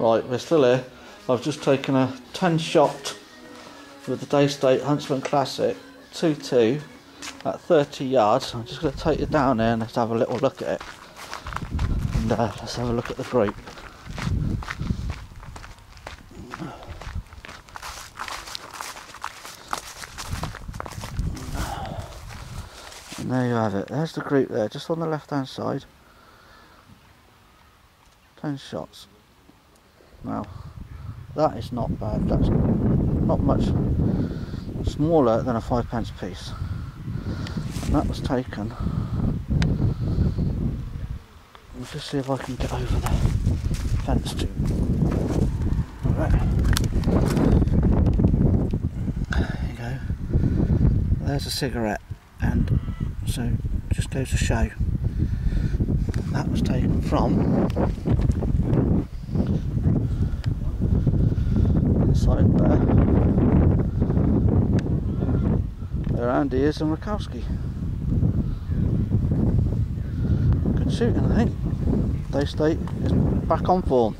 Right, we're still here. I've just taken a 10 shot with the Daystate Huntsman Classic 2-2 at 30 yards. I'm just going to take you down there and let's have a little look at it. And uh, let's have a look at the group. And there you have it. There's the group there, just on the left hand side. 10 shots. Now, that is not bad. That's not much smaller than a five pence piece. And that was taken. Let's just see if I can get over the fence too. Alright. There you go. There's a cigarette and so just goes to show that was taken from inside there. There Andy is and Rakowski. Good shooting I think. Daystate is back on form.